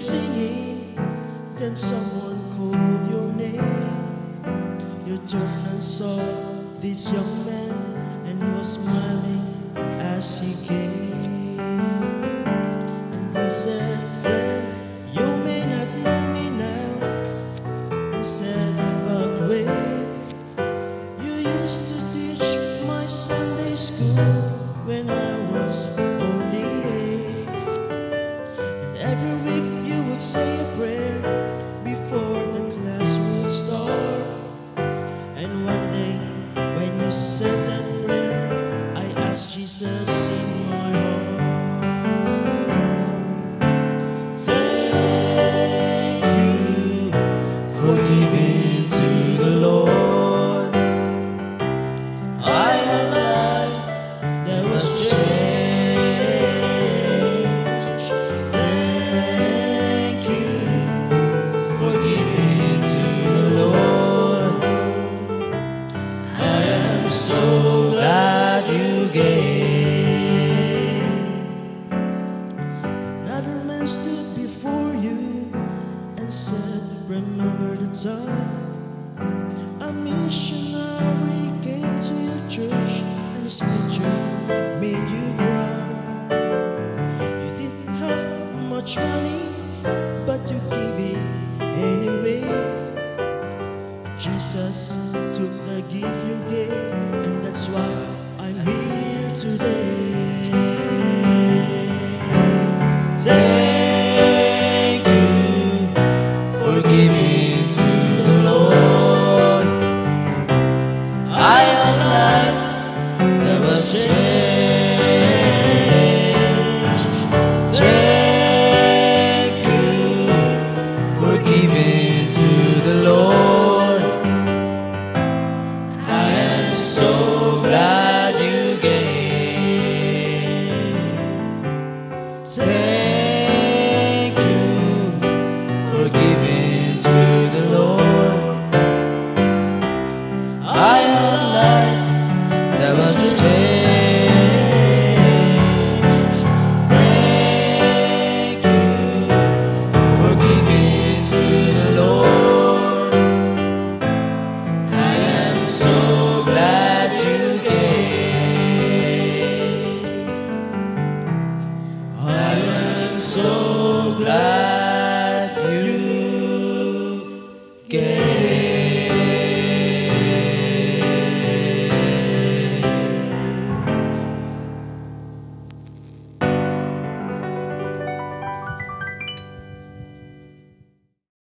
singing, then someone called your name. You turned and saw this young man, and he was smiling as he came. And he said, Friend, you may not know me now. He said, But wait, you used to teach my Sunday school when I was only eight. And every week say a prayer before the class would start. And one day when you said that prayer, I asked Jesus and said, Remember the time a missionary came to your church and his picture made you cry. You didn't have much money, but you gave it anyway. Jesus took the gift you gave, and that's why I'm here today. so glad you gave. I am so.